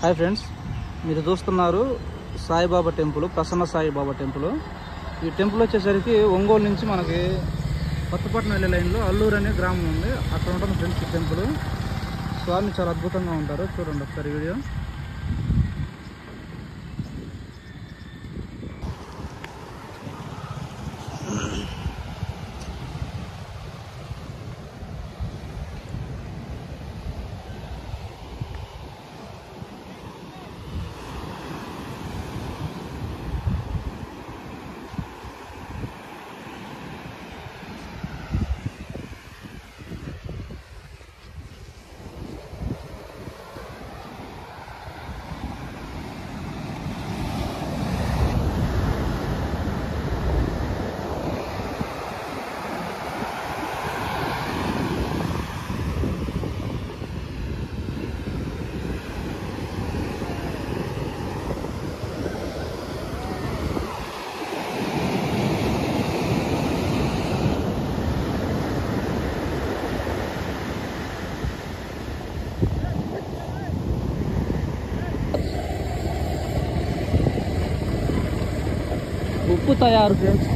Hi friends మీరు చూస్తున్నారు Saibaba temple Prasanna Saibaba temple. ఈ టెంపుల్ వచ్చేసరికి ఒంగోలు నుంచి మనకి కొత్తపట్నం వెళ్ళే లైన్లో అల్లూరు అనే గ్రామం ఉంది. అక్కడ ఉంటుంది ఫ్రెండ్స్ ఈ టెంపుల్. స్వామి చాలా అద్భుతంగా ఉంటారు. చూడండి ఒకసారి వీడియో. ಉಪ್ಪು ತಯಾರು ಫ್ರೆಂಡ್ಸ್